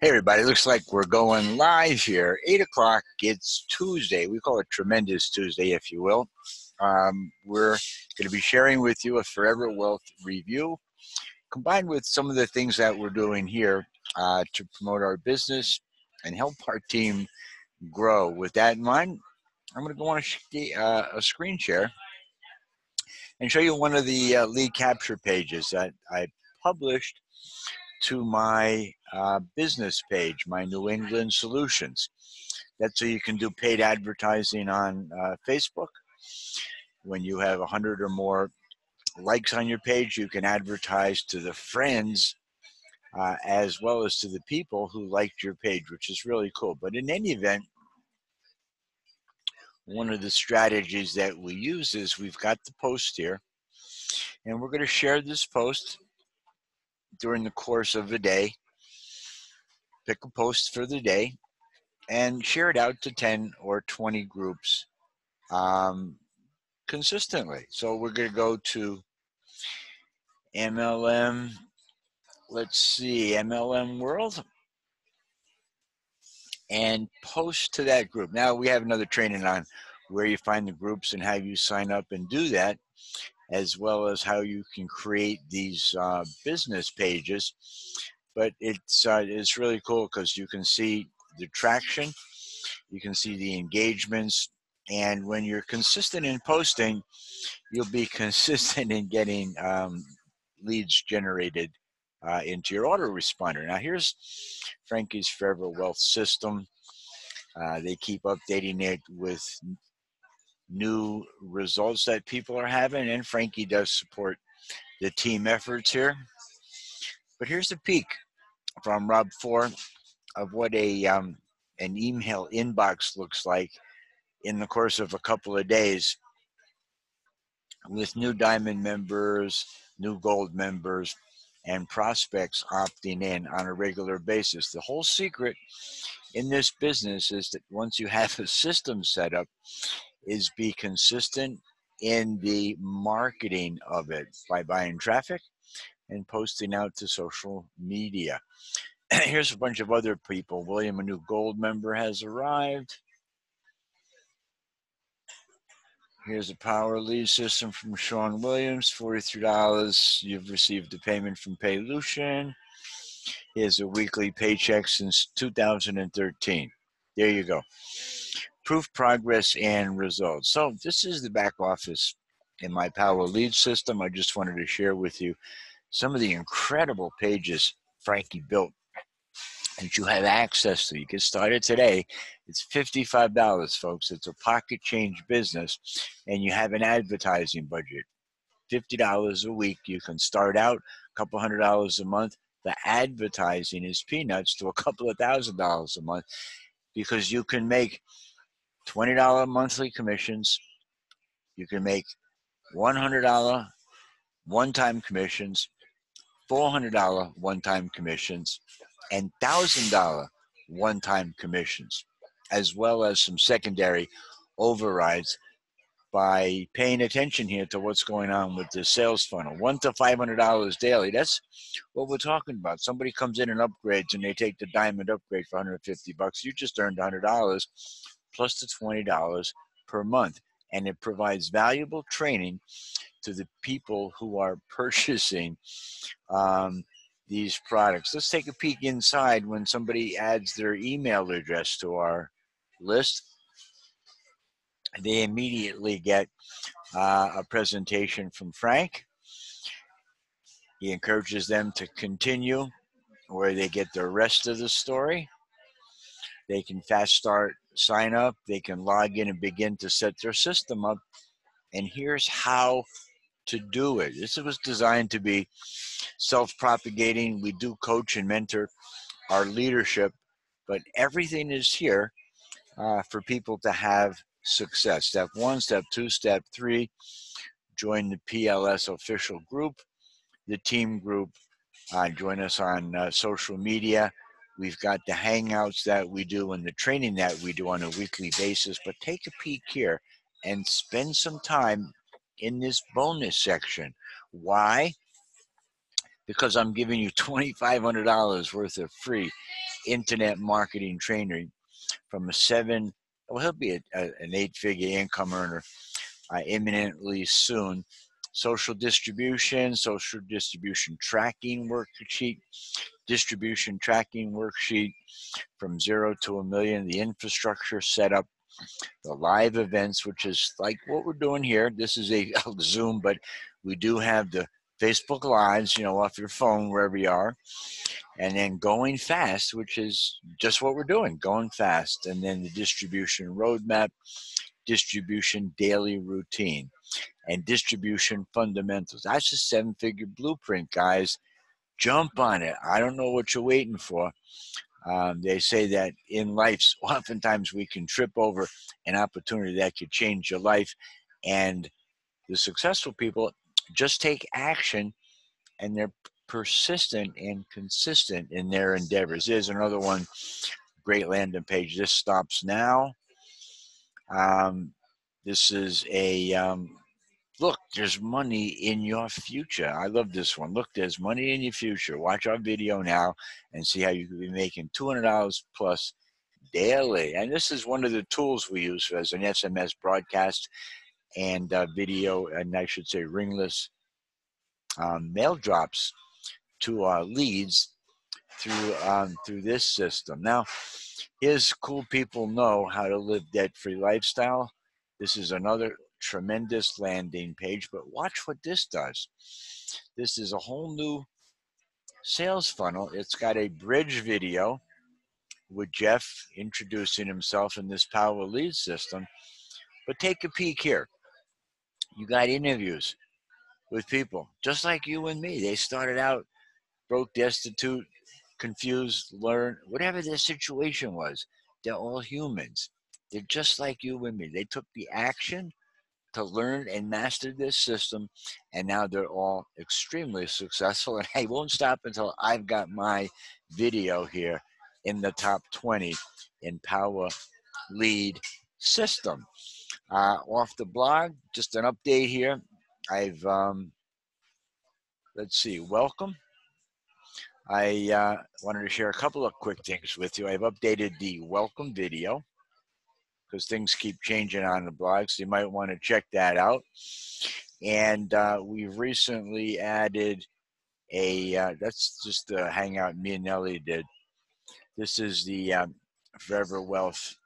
Hey, everybody, looks like we're going live here. 8 o'clock, it's Tuesday. We call it Tremendous Tuesday, if you will. Um, we're going to be sharing with you a Forever Wealth review, combined with some of the things that we're doing here uh, to promote our business and help our team grow. With that in mind, I'm going to go on a, uh, a screen share and show you one of the uh, lead capture pages that I published to my uh, business page, my New England Solutions. That's so you can do paid advertising on uh, Facebook. When you have 100 or more likes on your page, you can advertise to the friends uh, as well as to the people who liked your page, which is really cool. But in any event, one of the strategies that we use is we've got the post here, and we're going to share this post during the course of the day. Pick a post for the day and share it out to 10 or 20 groups um, consistently. So we're going to go to MLM, let's see, MLM World, and post to that group. Now we have another training on where you find the groups and how you sign up and do that as well as how you can create these uh, business pages. But it's uh, it's really cool because you can see the traction, you can see the engagements, and when you're consistent in posting, you'll be consistent in getting um, leads generated uh, into your autoresponder. Now here's Frankie's Forever Wealth System. Uh, they keep updating it with new results that people are having, and Frankie does support the team efforts here. But here's a peek from Rob Four of what a um, an email inbox looks like in the course of a couple of days with new diamond members, new gold members, and prospects opting in on a regular basis. The whole secret in this business is that once you have a system set up, is be consistent in the marketing of it by buying traffic and posting out to social media. Here's a bunch of other people. William, a new gold member, has arrived. Here's a power lead system from Sean Williams, $43. You've received a payment from Paylution. Here's a weekly paycheck since 2013. There you go proof progress and results. So this is the back office in my Power Lead system. I just wanted to share with you some of the incredible pages Frankie built that you have access to. You can start it today. It's $55, folks. It's a pocket change business, and you have an advertising budget. $50 a week. You can start out a couple hundred dollars a month. The advertising is peanuts to a couple of thousand dollars a month because you can make $20 monthly commissions. You can make $100 one time commissions, $400 one time commissions, and $1,000 one time commissions, as well as some secondary overrides by paying attention here to what's going on with the sales funnel. One to five hundred dollars daily. That's what we're talking about. Somebody comes in and upgrades, and they take the diamond upgrade for 150 bucks. You just earned hundred dollars plus the $20 per month. And it provides valuable training to the people who are purchasing um, these products. Let's take a peek inside when somebody adds their email address to our list. They immediately get uh, a presentation from Frank. He encourages them to continue where they get the rest of the story. They can fast start sign up, they can log in and begin to set their system up. And here's how to do it. This was designed to be self propagating. We do coach and mentor our leadership, but everything is here uh, for people to have success. Step one, step two, step three join the PLS official group, the team group, uh, join us on uh, social media We've got the hangouts that we do and the training that we do on a weekly basis. But take a peek here and spend some time in this bonus section. Why? Because I'm giving you $2,500 worth of free internet marketing training from a seven, well, he'll be a, a, an eight figure income earner uh, imminently soon. Social distribution, social distribution tracking worksheet, distribution tracking worksheet from zero to a million, the infrastructure set up, the live events, which is like what we're doing here. This is a Zoom, but we do have the Facebook Lives, you know, off your phone, wherever you are. And then going fast, which is just what we're doing, going fast. And then the distribution roadmap, distribution daily routine, and distribution fundamentals. That's a seven figure blueprint, guys. Jump on it. I don't know what you're waiting for. Um, they say that in life, oftentimes we can trip over an opportunity that could change your life. And the successful people just take action and they're persistent and consistent in their endeavors. There's another one, great landing page. This stops now. Um, this is a um, look, there's money in your future. I love this one. Look, there's money in your future. Watch our video now and see how you can be making $200 plus daily. And this is one of the tools we use as an SMS broadcast and uh, video, and I should say ringless um, mail drops to our leads through um, through this system. Now, here's cool people know how to live debt-free lifestyle. This is another tremendous landing page, but watch what this does. This is a whole new sales funnel. It's got a bridge video with Jeff introducing himself in this power lead system. But take a peek here you got interviews with people just like you and me. They started out broke, destitute, confused, learn, whatever their situation was. They're all humans. They're just like you and me. They took the action to learn and master this system, and now they're all extremely successful. And I won't stop until I've got my video here in the top 20 in Power Lead System. Uh, off the blog, just an update here. I've, um, let's see, welcome. I uh, wanted to share a couple of quick things with you. I've updated the welcome video because things keep changing on the blog, so you might want to check that out. And uh, we've recently added a, uh, that's just the hangout me and Nelly did. This is the um, Forever Wealth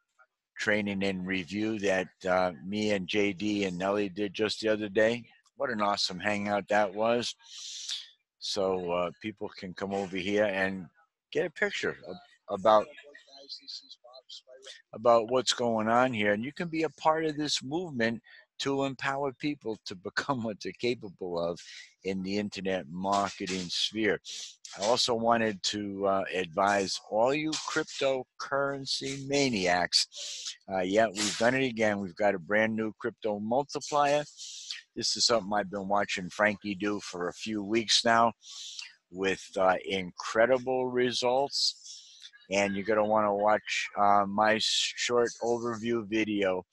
training and review that uh, me and JD and Nelly did just the other day. What an awesome hangout that was. So uh, people can come over here and get a picture of, about about what's going on here and you can be a part of this movement to empower people to become what they're capable of in the internet marketing sphere. I also wanted to uh, advise all you cryptocurrency maniacs. Uh, yeah, we've done it again. We've got a brand new crypto multiplier. This is something I've been watching Frankie do for a few weeks now with uh, incredible results. And you're going to want to watch uh, my short overview video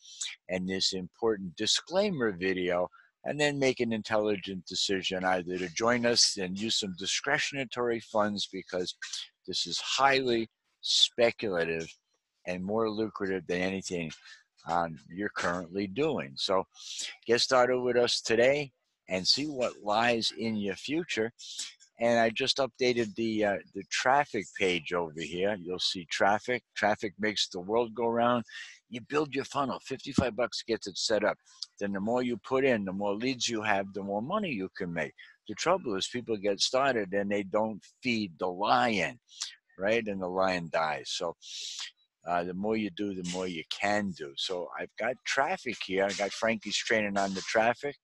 and this important disclaimer video and then make an intelligent decision either to join us and use some discretionary funds because this is highly speculative and more lucrative than anything um, you're currently doing. So get started with us today and see what lies in your future. And I just updated the uh, the traffic page over here. You'll see traffic. Traffic makes the world go round. You build your funnel 55 bucks gets it set up. Then the more you put in the more leads you have the more money you can make. The trouble is people get started and they don't feed the lion right? And the lion dies. So uh, the more you do the more you can do. So i've got traffic here. I got frankie's training on the traffic.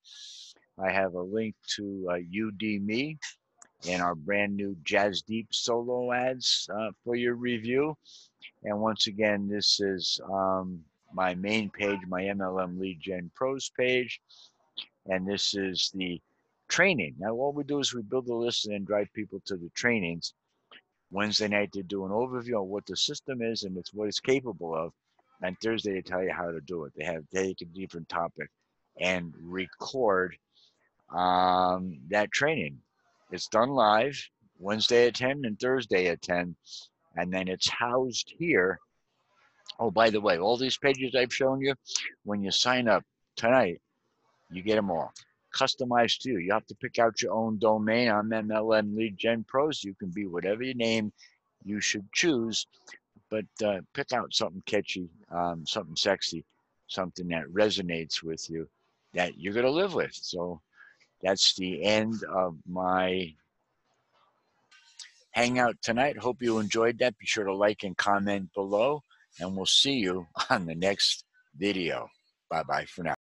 I have a link to uh, and our brand new jazz deep solo ads uh, for your review and once again, this is um, my main page, my MLM Lead Gen Pros page. And this is the training. Now, what we do is we build a list and then drive people to the trainings. Wednesday night, they do an overview on what the system is and it's what it's capable of. And Thursday, they tell you how to do it. They have take a different topic and record um, that training. It's done live Wednesday at 10 and Thursday at 10 and then it's housed here. Oh, by the way, all these pages I've shown you, when you sign up tonight, you get them all customized to you. You have to pick out your own domain. I'm MLM Lead Gen Pros. You can be whatever your name you should choose, but uh, pick out something catchy, um, something sexy, something that resonates with you that you're going to live with. So that's the end of my hangout tonight. Hope you enjoyed that. Be sure to like and comment below, and we'll see you on the next video. Bye bye for now.